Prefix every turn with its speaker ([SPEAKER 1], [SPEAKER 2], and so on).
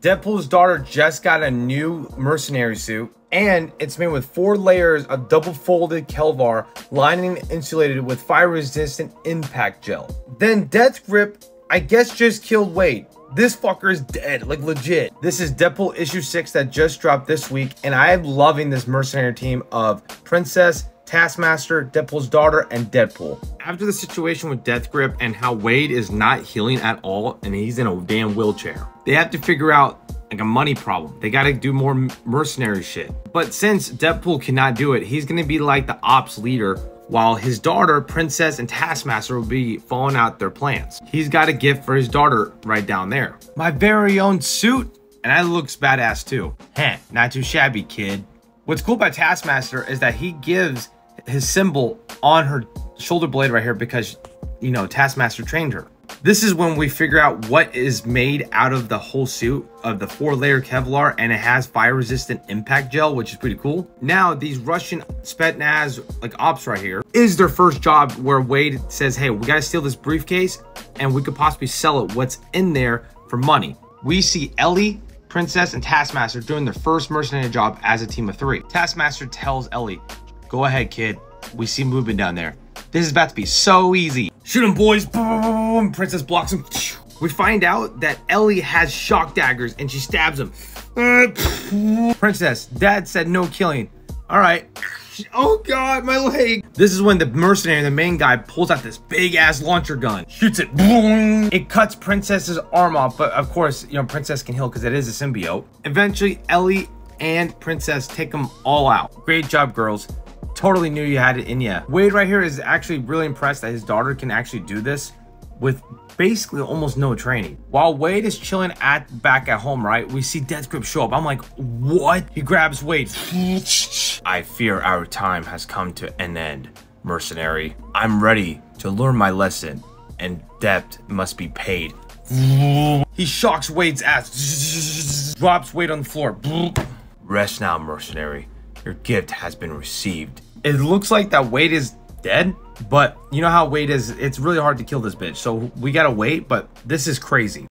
[SPEAKER 1] Deadpool's daughter just got a new mercenary suit, and it's made with four layers of double folded Kevlar lining insulated with fire resistant impact gel. Then Death Grip, I guess, just killed Wade. This fucker is dead, like legit. This is Deadpool issue 6 that just dropped this week, and I am loving this mercenary team of Princess, Taskmaster, Deadpool's daughter, and Deadpool. After the situation with Death Grip and how Wade is not healing at all, and he's in a damn wheelchair, they have to figure out like a money problem. They got to do more mercenary shit. But since Deadpool cannot do it, he's going to be like the ops leader while his daughter, Princess and Taskmaster will be following out their plans. He's got a gift for his daughter right down there. My very own suit, and that looks badass too. Heh, not too shabby, kid. What's cool about Taskmaster is that he gives his symbol on her shoulder blade right here because, you know, Taskmaster trained her. This is when we figure out what is made out of the whole suit of the four layer Kevlar and it has fire resistant impact gel, which is pretty cool. Now these Russian Spetsnaz like ops right here is their first job where Wade says, hey, we gotta steal this briefcase and we could possibly sell it what's in there for money. We see Ellie, Princess, and Taskmaster doing their first mercenary job as a team of three. Taskmaster tells Ellie, go ahead, kid. We see movement down there. This is about to be so easy. Shoot him, boys. Boom. Princess blocks him. We find out that Ellie has shock daggers and she stabs him. Princess, dad said no killing. All right. Oh God, my leg. This is when the mercenary, the main guy, pulls out this big ass launcher gun, shoots it. boom. It cuts Princess's arm off, but of course, you know, Princess can heal because it is a symbiote. Eventually, Ellie and Princess take them all out. Great job, girls totally knew you had it in you. Wade right here is actually really impressed that his daughter can actually do this with basically almost no training. While Wade is chilling at back at home, right, we see Death Grip show up. I'm like, what? He grabs Wade. I fear our time has come to an end, mercenary. I'm ready to learn my lesson, and debt must be paid. He shocks Wade's ass, drops Wade on the floor. Rest now, mercenary. Your gift has been received. It looks like that Wade is dead, but you know how Wade is, it's really hard to kill this bitch. So we gotta wait, but this is crazy.